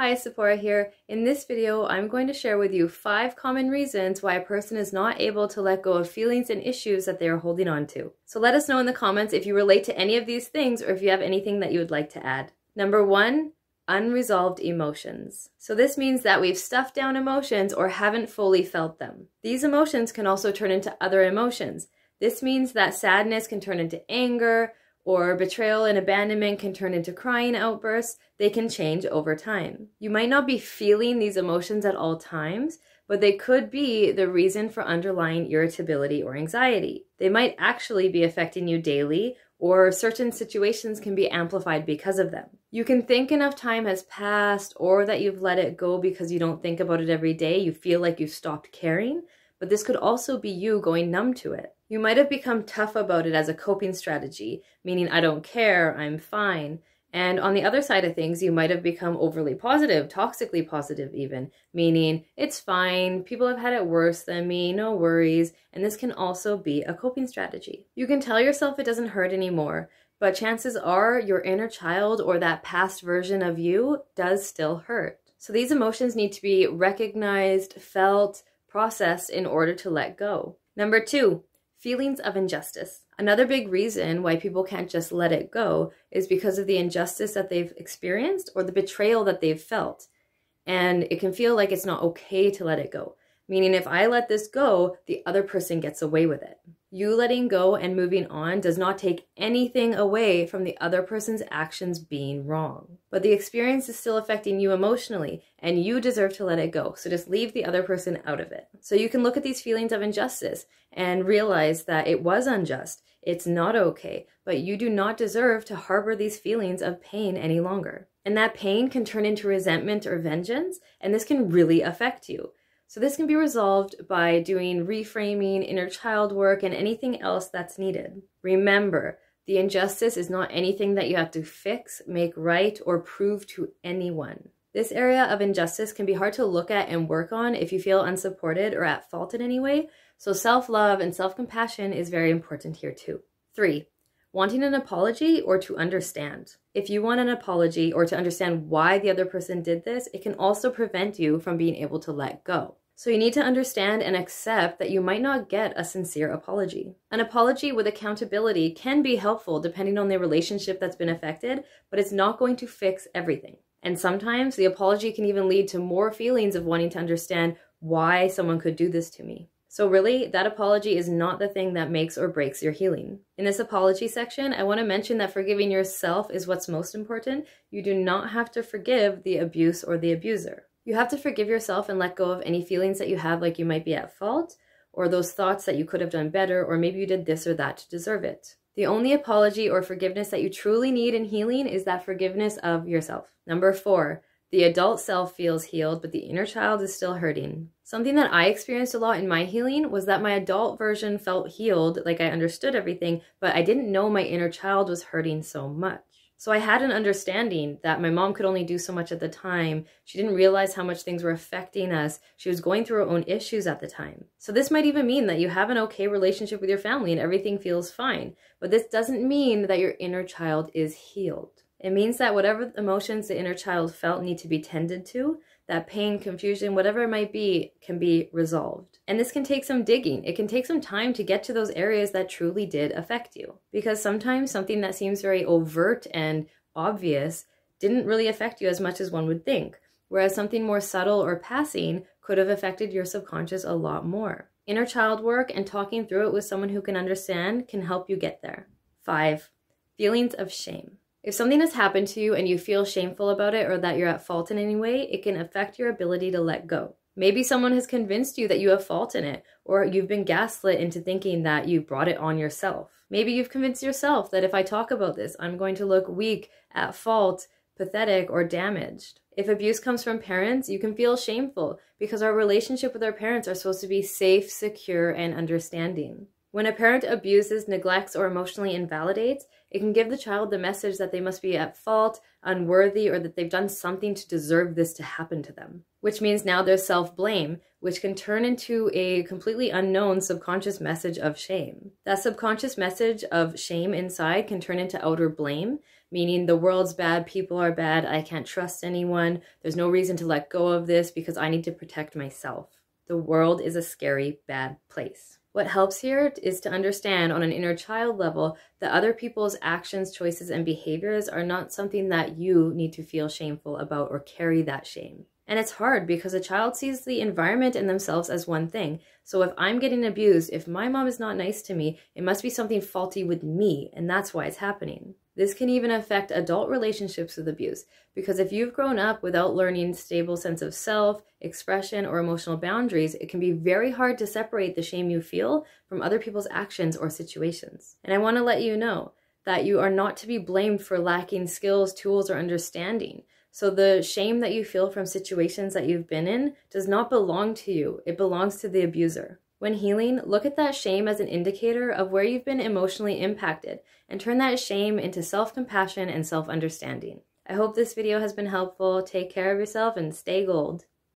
Hi, Tziporah here. In this video, I'm going to share with you five common reasons why a person is not able to let go of feelings and issues that they are holding on to. So let us know in the comments if you relate to any of these things or if you have anything that you would like to add. Number one, unresolved emotions. So this means that we've stuffed down emotions or haven't fully felt them. These emotions can also turn into other emotions. This means that sadness can turn into anger, or betrayal and abandonment can turn into crying outbursts. They can change over time. You might not be feeling these emotions at all times, but they could be the reason for underlying irritability or anxiety. They might actually be affecting you daily, or certain situations can be amplified because of them. You can think enough time has passed, or that you've let it go because you don't think about it every day. You feel like you've stopped caring, but this could also be you going numb to it. You might have become tough about it as a coping strategy, meaning I don't care, I'm fine. And on the other side of things, you might have become overly positive, toxically positive, even, meaning it's fine, people have had it worse than me, no worries. And this can also be a coping strategy. You can tell yourself it doesn't hurt anymore, but chances are your inner child or that past version of you does still hurt. So these emotions need to be recognized, felt, processed in order to let go. Number two, Feelings of injustice. Another big reason why people can't just let it go is because of the injustice that they've experienced or the betrayal that they've felt. And it can feel like it's not okay to let it go. Meaning, if I let this go, the other person gets away with it. You letting go and moving on does not take anything away from the other person's actions being wrong. But the experience is still affecting you emotionally, and you deserve to let it go. So just leave the other person out of it. So you can look at these feelings of injustice and realize that it was unjust. It's not okay, but you do not deserve to harbor these feelings of pain any longer. And that pain can turn into resentment or vengeance, and this can really affect you. So this can be resolved by doing reframing, inner child work, and anything else that's needed. Remember, the injustice is not anything that you have to fix, make right, or prove to anyone. This area of injustice can be hard to look at and work on if you feel unsupported or at fault in any way, so self-love and self-compassion is very important here too. Three, wanting an apology or to understand. If you want an apology or to understand why the other person did this, it can also prevent you from being able to let go. So you need to understand and accept that you might not get a sincere apology. An apology with accountability can be helpful depending on the relationship that's been affected, but it's not going to fix everything. And sometimes the apology can even lead to more feelings of wanting to understand why someone could do this to me. So really, that apology is not the thing that makes or breaks your healing. In this apology section, I want to mention that forgiving yourself is what's most important. You do not have to forgive the abuse or the abuser. You have to forgive yourself and let go of any feelings that you have like you might be at fault, or those thoughts that you could have done better, or maybe you did this or that to deserve it. The only apology or forgiveness that you truly need in healing is that forgiveness of yourself. Number four, the adult self feels healed, but the inner child is still hurting. Something that I experienced a lot in my healing was that my adult version felt healed, like I understood everything, but I didn't know my inner child was hurting so much. So I had an understanding that my mom could only do so much at the time. She didn't realize how much things were affecting us. She was going through her own issues at the time. So this might even mean that you have an okay relationship with your family and everything feels fine. But this doesn't mean that your inner child is healed. It means that whatever emotions the inner child felt need to be tended to, that pain, confusion, whatever it might be, can be resolved. And this can take some digging. It can take some time to get to those areas that truly did affect you. Because sometimes something that seems very overt and obvious didn't really affect you as much as one would think, whereas something more subtle or passing could have affected your subconscious a lot more. Inner child work and talking through it with someone who can understand can help you get there. Five, feelings of shame. If something has happened to you and you feel shameful about it or that you're at fault in any way, it can affect your ability to let go. Maybe someone has convinced you that you have fault in it, or you've been gaslit into thinking that you brought it on yourself. Maybe you've convinced yourself that if I talk about this, I'm going to look weak, at fault, pathetic, or damaged. If abuse comes from parents, you can feel shameful because our relationship with our parents are supposed to be safe, secure, and understanding. When a parent abuses, neglects, or emotionally invalidates, it can give the child the message that they must be at fault, unworthy, or that they've done something to deserve this to happen to them. Which means now there's self blame, which can turn into a completely unknown subconscious message of shame. That subconscious message of shame inside can turn into outer blame, meaning the world's bad, people are bad, I can't trust anyone, there's no reason to let go of this because I need to protect myself. The world is a scary, bad place. What helps here is to understand on an inner child level that other people's actions, choices, and behaviors are not something that you need to feel shameful about or carry that shame. And it's hard because a child sees the environment and themselves as one thing. So if I'm getting abused, if my mom is not nice to me, it must be something faulty with me, and that's why it's happening. This can even affect adult relationships with abuse because if you've grown up without learning stable sense of self, expression, or emotional boundaries, it can be very hard to separate the shame you feel from other people's actions or situations. And I want to let you know that you are not to be blamed for lacking skills, tools, or understanding. So the shame that you feel from situations that you've been in does not belong to you. It belongs to the abuser. When healing, look at that shame as an indicator of where you've been emotionally impacted and turn that shame into self compassion and self understanding. I hope this video has been helpful. Take care of yourself and stay gold.